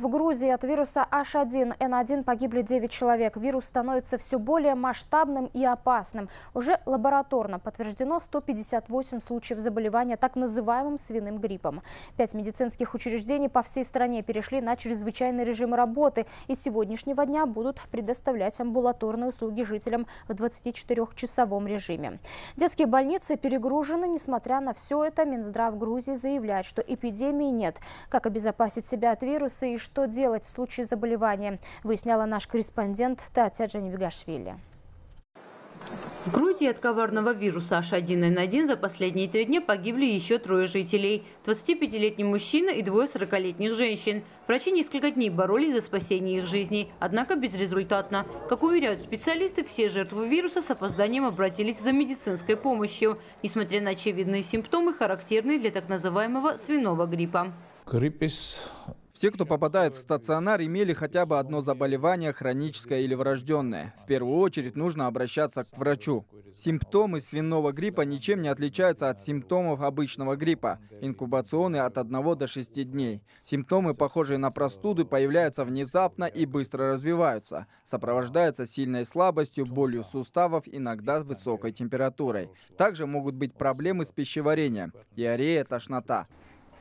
В Грузии от вируса H1N1 погибли 9 человек. Вирус становится все более масштабным и опасным. Уже лабораторно подтверждено 158 случаев заболевания так называемым свиным гриппом. Пять медицинских учреждений по всей стране перешли на чрезвычайный режим работы и с сегодняшнего дня будут предоставлять амбулаторные услуги жителям в 24-часовом режиме. Детские больницы перегружены. Несмотря на все это, Минздрав Грузии заявляет, что эпидемии нет. Как обезопасить себя от вируса и что делать в случае заболевания, выясняла наш корреспондент Татьяна Джанибегашвили. В Грузии от коварного вируса H1N1 за последние три дня погибли еще трое жителей. 25-летний мужчина и двое 40-летних женщин. Врачи несколько дней боролись за спасение их жизней, однако безрезультатно. Как уверяют специалисты, все жертвы вируса с опозданием обратились за медицинской помощью, несмотря на очевидные симптомы, характерные для так называемого свиного гриппа. Все, кто попадает в стационар, имели хотя бы одно заболевание, хроническое или врожденное. В первую очередь нужно обращаться к врачу. Симптомы свиного гриппа ничем не отличаются от симптомов обычного гриппа. Инкубационы от 1 до 6 дней. Симптомы, похожие на простуду, появляются внезапно и быстро развиваются. Сопровождаются сильной слабостью, болью суставов, иногда высокой температурой. Также могут быть проблемы с пищеварением, диарея, тошнота.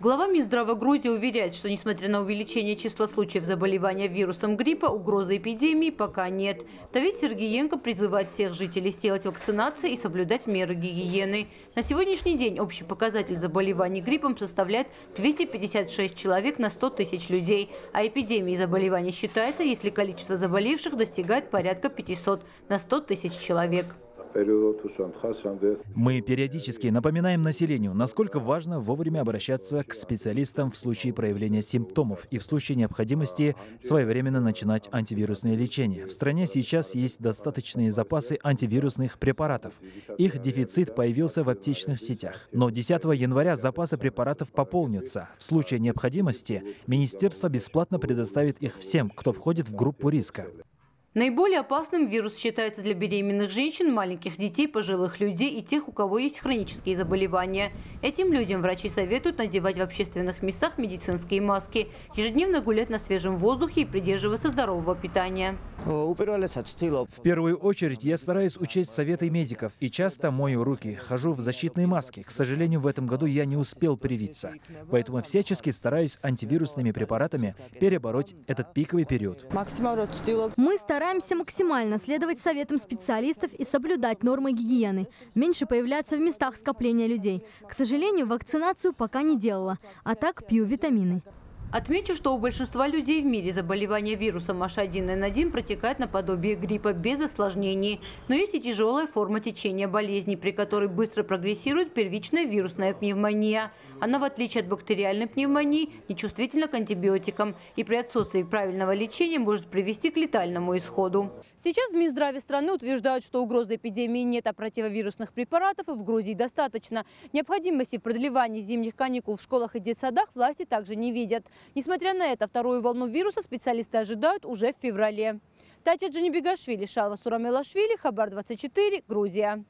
Глава Минздрава Грузии уверяет, что несмотря на увеличение числа случаев заболевания вирусом гриппа, угрозы эпидемии пока нет. Давид Сергеенко призывает всех жителей сделать вакцинацию и соблюдать меры гигиены. На сегодняшний день общий показатель заболеваний гриппом составляет 256 человек на 100 тысяч людей. А эпидемией заболеваний считается, если количество заболевших достигает порядка 500 на 100 тысяч человек. Мы периодически напоминаем населению, насколько важно вовремя обращаться к специалистам в случае проявления симптомов и в случае необходимости своевременно начинать антивирусное лечение. В стране сейчас есть достаточные запасы антивирусных препаратов. Их дефицит появился в аптечных сетях. Но 10 января запасы препаратов пополнятся. В случае необходимости министерство бесплатно предоставит их всем, кто входит в группу риска. Наиболее опасным вирус считается для беременных женщин, маленьких детей, пожилых людей и тех, у кого есть хронические заболевания. Этим людям врачи советуют надевать в общественных местах медицинские маски, ежедневно гулять на свежем воздухе и придерживаться здорового питания. В первую очередь я стараюсь учесть советы медиков и часто мою руки, хожу в защитной маске. К сожалению, в этом году я не успел привиться. Поэтому всячески стараюсь антивирусными препаратами перебороть этот пиковый период. Мы стараемся Стараемся максимально следовать советам специалистов и соблюдать нормы гигиены. Меньше появляться в местах скопления людей. К сожалению, вакцинацию пока не делала, а так пью витамины. Отмечу, что у большинства людей в мире заболевание вирусом H1N1 протекает наподобие гриппа без осложнений. Но есть и тяжелая форма течения болезни, при которой быстро прогрессирует первичная вирусная пневмония. Она, в отличие от бактериальной пневмонии, нечувствительна к антибиотикам и при отсутствии правильного лечения может привести к летальному исходу. Сейчас в Минздраве страны утверждают, что угрозы эпидемии нет, а противовирусных препаратов в Грузии достаточно. Необходимости в продлевании зимних каникул в школах и детсадах власти также не видят. Несмотря на это, вторую волну вируса специалисты ожидают уже в феврале. Татьяна Джанибегашвили, Шалва Сурамелашвили, Хабар 24, Грузия.